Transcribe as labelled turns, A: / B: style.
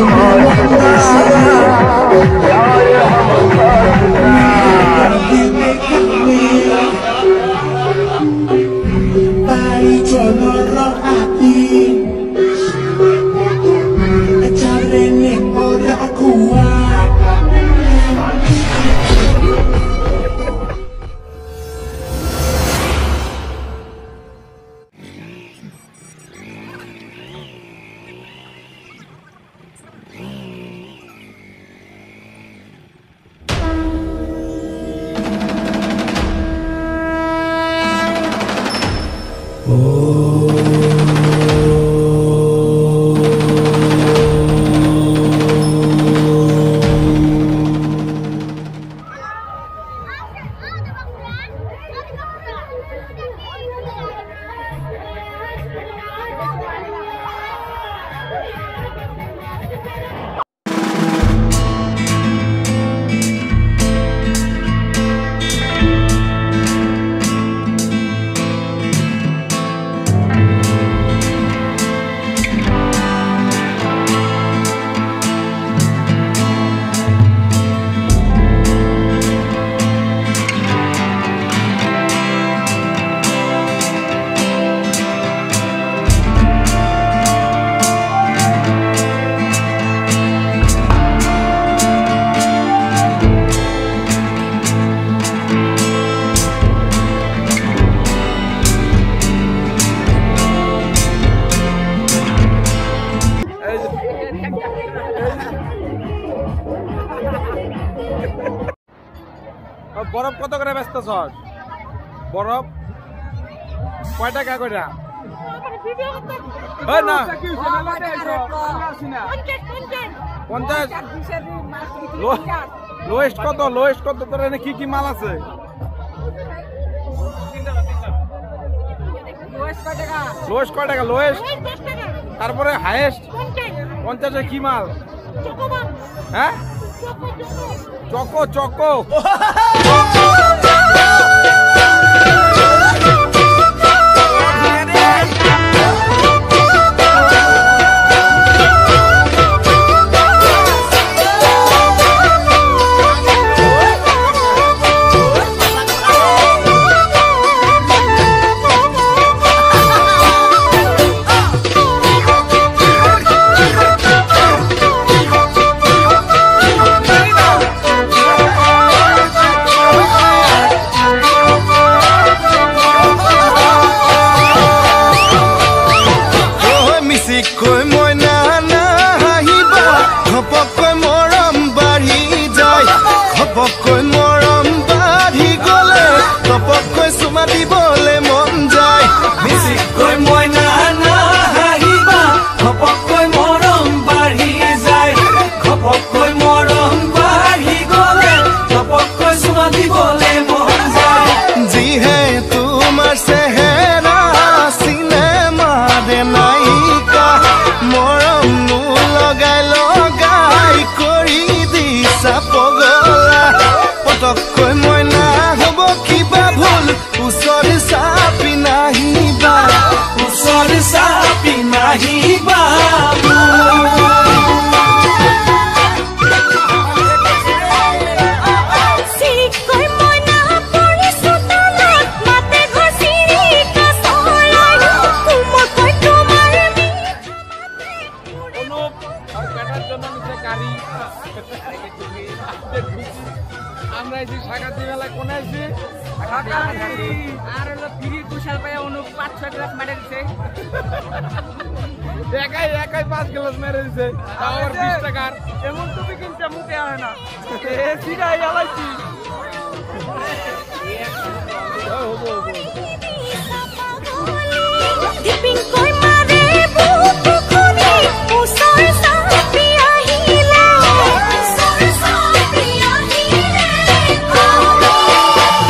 A: Allah'ım বরফ কত করে ব্যস্ত সস বরফ? কয় টাকা কইরা ওই না। পঞ্চাশ। লোয়েস্ট কত? লোয়েস্ট কত? তোর এনে কি কি মাল আছে? লোয়েস্ট কয় টাকা? লোয়েস্ট তারপরে হাইয়েস্ট পঞ্চাশে। কি মাল? হ্যাঁ? ચોકો ચોકો की बाबुल उसर আমরা এই যে সাগাতি মেলায় কোনে আছি
B: আর হলো ফিরির কুশাল পায় অনুপ পাঁচ ছয় গ্লাস মেরে দিছে।
A: একাই একাই পাঁচ গ্লাস মেরে দিছে। তাও আবার বিশ টাকার।
B: এমন তুমি কিনতে মুখে হয় না। সিরাই আলাইছি।
A: হব হব
C: দিপিং কৈ